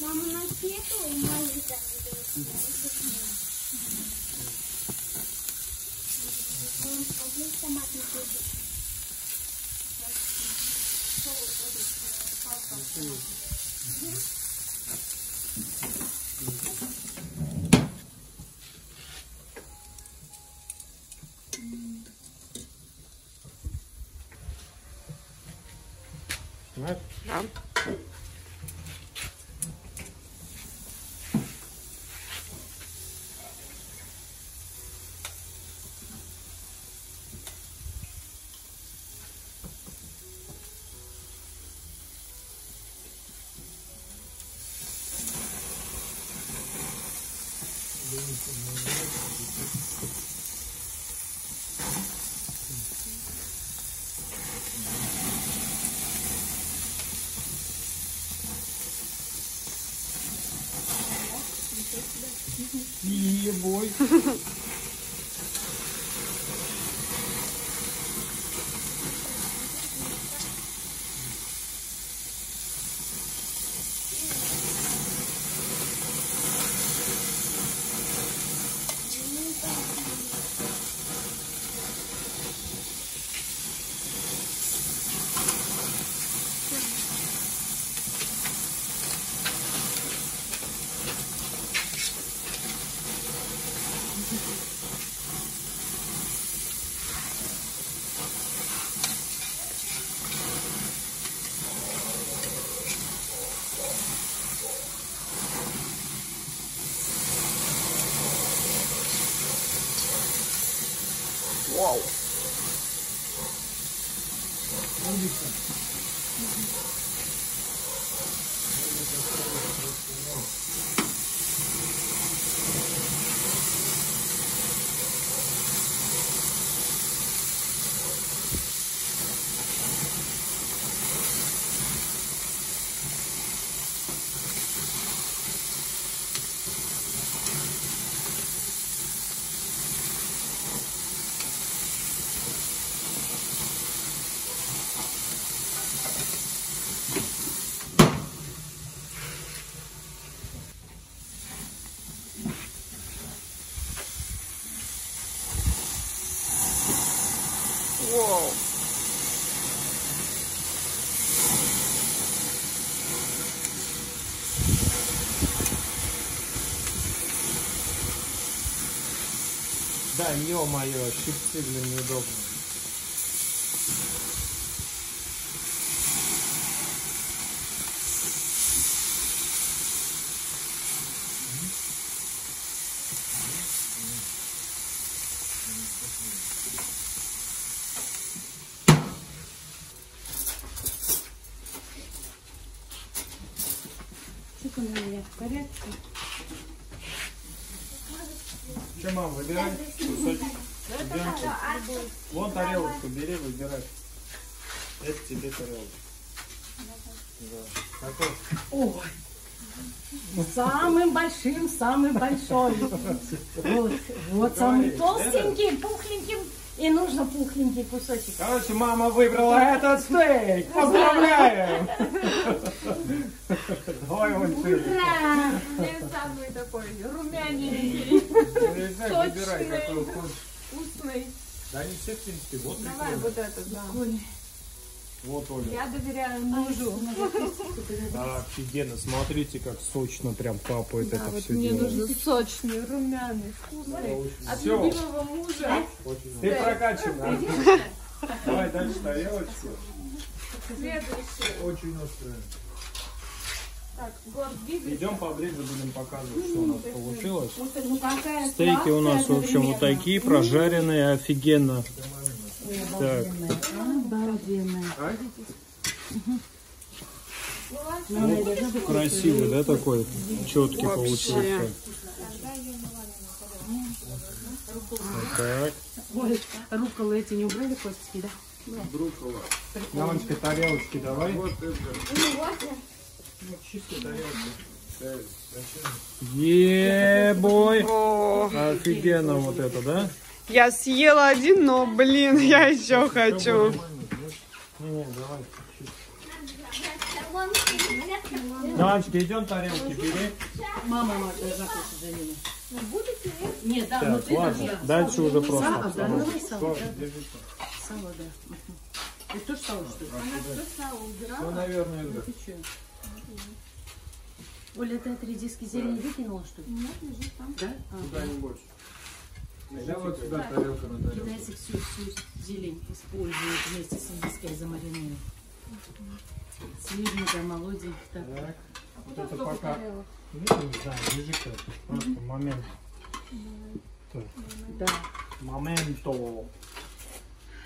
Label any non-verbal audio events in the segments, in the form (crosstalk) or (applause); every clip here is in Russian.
Мама, у нас нету маленького А есть томатный кетчуп? Знаешь? Да. Ебой. Вау. (laughs) whoa. Да, ё-моё, щипцы, блин, неудобно. Что там у меня в порядке? Че, мам, выбирай кусочек. Тебе? Вон тарелочку бери, выбирай. Это тебе тарелочка. Да. Какой? Ой, самым большим, самый большой. Вот, вот самый толстенький, пухленький. И нужно пухленький кусочек. Короче, мама выбрала этот стейк. Поздравляем! Давай его шире. Ура! Мне самый такой румяненький, Выбирай, выбирай, какой хочешь. вкусный. Да они все, в принципе, вот Давай прикольно. вот этот, да. Вот, Оля. Я доверяю мужу. Да, (laughs) офигенно. Смотрите, как сочно прям капает Да, это вот все мне дело. нужно сочный, румяный, вкусный. От Всё. любимого мужа. Ты прокачана. Давай дальше тарелочку. Следующий. Очень острая. Так. Идем поближе, будем показывать, что у нас получилось. Вот, ну Стейки у нас, в общем, вот такие, прожаренные, офигенно. Так, Обалденная. красивый, да, такой? Четкий получился. Вот так. Ой, руколы эти не убрали косточки, да? Мамочка, тарелочки давай. Ебой. Офигенно вот это, да? я съела один, но, блин, я еще хочу. Мамочка, идем тарелки бери. Мама э, закончит за ними. Нет, да, Так, ладно, даже дальше уже просто. да, сало, да. Сало, да. Это тоже сало, что ли? Ну, наверное, да. Оля, ты от редиски зелень выкинула, что ли? Нет, лежит там. Да? А, Туда не больше. Да вот сюда тарелка на тарелку. Китайцы всю, всю зелень используют вместе с индийской замаринуют. Свеженькая, молоденькая. Так. Так, вот это пока. Ну, не знаю, лежи-ка. Просто момент. Да. Моменто.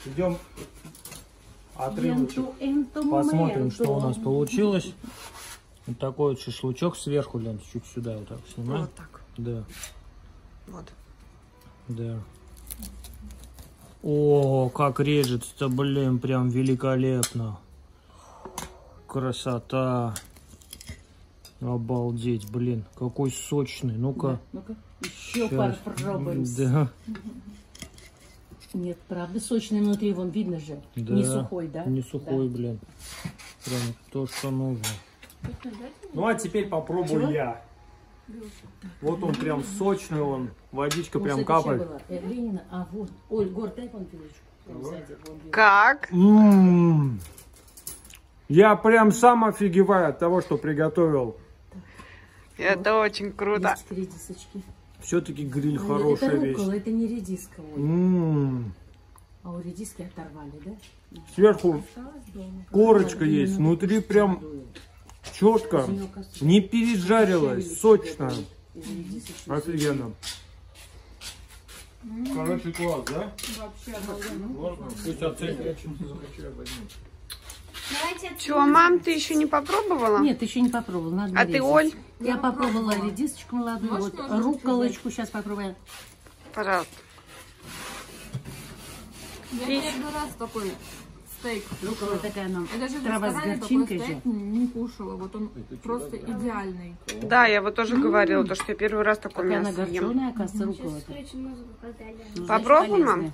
Идем отрывочек. Посмотрим, что у нас получилось. Вот такой вот шашлычок сверху, Лен, чуть сюда вот так снимаем. Вот так. Да, Вот. да. О, как режется, блин, прям великолепно. Красота. Обалдеть, блин, какой сочный. Ну-ка. Ну-ка, еще Щас. попробуем. Да, Нет, правда, сочный внутри, вон видно же. да. Не сухой, да? Не сухой, блин. Прям то, что нужно. Ну а теперь попробую Чего? я. Вот он прям сочный, он водичка прям капает. Э, а. Как? М. Я прям сам офигеваю от того, что приготовил. Это очень круто. Все-таки гриль Ой, хорошая это вещь. это не редиска, Оль. М. А у редиски оторвали, да? Сверху корочка есть, не внутри прям дует. Четко. Не пережарилась, сочно. Офигенно. Короче, класс, да? Вообще. Ладно, пусть Че, мам, ты еще не попробовала? Нет, еще не попробовала. Надо А ты. Оль? Я попробовала редисочку молодую, вот руколочку сейчас попробуем. Пожалуйста. Я первый раз такой стейк. Рукола такая нам Я даже трава с такой горчинкой же. стейк не кушала. Вот он просто идеальный. Да, я вот тоже говорила, то, что я первый раз такое Такая она мясо ем. горченая, оказывается, рукола. Ну, Попробуй, значит, мам. полезная.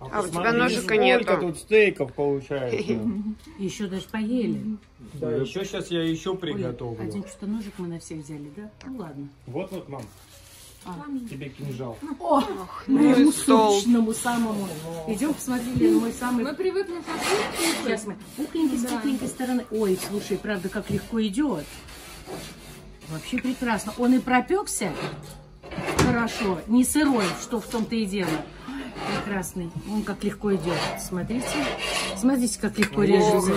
А у тебя ножика сколько нету. тут стейков получается. (laughs) Еще даже поели. Да, еще сейчас я еще приготовлю. один что-то ножик мы на всех взяли, да? Ну ладно. Вот вот, мам. А. Тебе кинжал. О, ну моему стол. сочному самому. Идем посмотри, Лена, мой самый... Мы привыкли к такому. Сейчас мы. Пухленький с пухленькой стороны. Ой, слушай, правда, как легко идет. Вообще прекрасно. Он и пропекся хорошо, не сырой, что в том-то и дело. Прекрасный. Он как легко идет. Смотрите. Смотрите, как легко режется.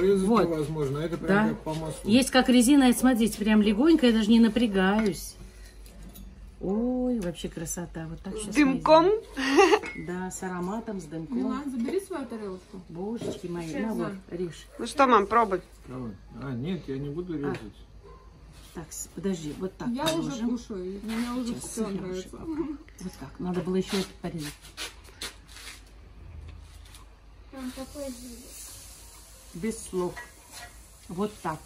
резать Вот. невозможно. Это Да. прям как по маслу. Есть как резина, это, смотрите, прям легонько, я даже не напрягаюсь. Ой, вообще красота. Вот так сейчас Дымком? (laughs) Да, с ароматом, с дымком. Милан, забери свою тарелочку. Божечки мои. На вот, режь. Ну что, мам, пробуй. А, нет, я не буду резать. Так, с- подожди, вот так Я уже положим. кушаю. и Мне уже Сейчас, все нравится. (laughs) Вот так. Надо было еще это порезать. Без слов. Вот так.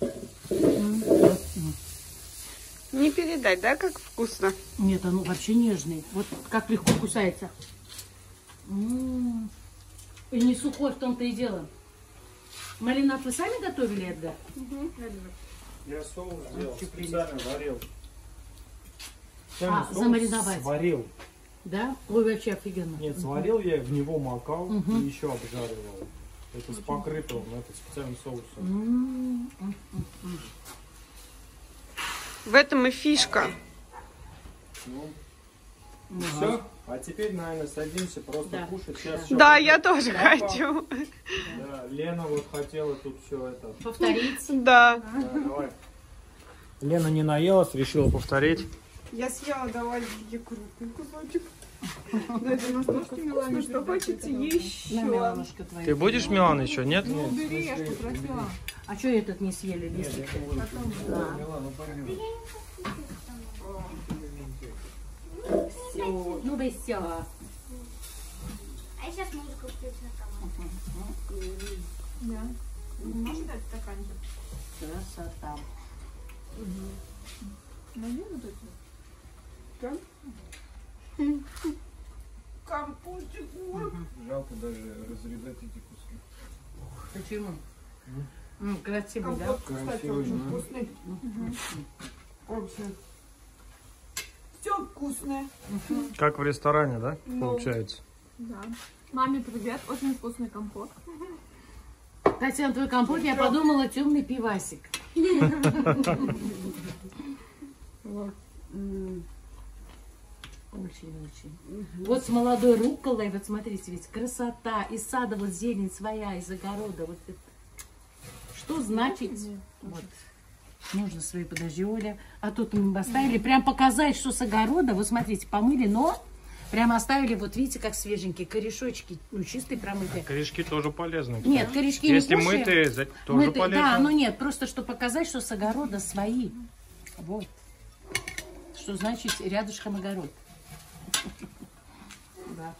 Вот, м. Не передать, да, как вкусно? Нет, оно вообще нежный. Вот как легко кусается. М. И не сухой в том-то и дело. Малинат вы сами готовили, Эдгар? Я соус сделал, специально варил. А, Соус замариновать. Сварил. Да? Ой, вообще офигенно. Нет, сварил я, в него макал и еще обжаривал. Это с покрытым, это специальным соусом. М, В этом и фишка. Все? А теперь, наверное, садимся просто Да. кушать. Сейчас Да. Да, будет. я тоже Папа. хочу. Да, Лена вот хотела тут все это. Повторить. (laughs) Да. Да, давай. Лена не наелась, решила повторить. Я съела давай ей крупный кусочек. Да вкусно, что хочется На, еще. Ты будешь, Милан, еще, нет? Ну, убери, я ж попросила. А что этот не съели листик? Ну да все. А я сейчас музыку включу на канал. Да. Можешь дать стаканчик? Красота. Найди вот это. (laughs) Компотик. Жалко даже разрезать эти куски. Почему? М, красивый, да? Компот, кстати, Красивый, очень да. вкусный. Вообще. Все вкусное. Как в ресторане, да? Ну. Получается. Да. Маме привет, очень вкусный компот. Татьяна, твой компот, я подумала, темный пивасик. (laughs) Вот. М. Очень-очень. Вот с молодой рукколой, вот смотрите, ведь красота, из сада вот зелень своя, из огорода. Вот это. Что значит? Вот. Нужно свои, подожди, Оля. А тут мы оставили, прям показать, что с огорода. Вот смотрите, помыли, но прямо оставили, вот видите, как свеженькие корешочки, ну, чистые, промытые. Корешки тоже полезны. Нет, корешки Если не кушаем. мытые, тоже Мытые, полезно. Да, ну нет, просто что показать, что с огорода свои. Вот. Что значит рядышком огород. Да.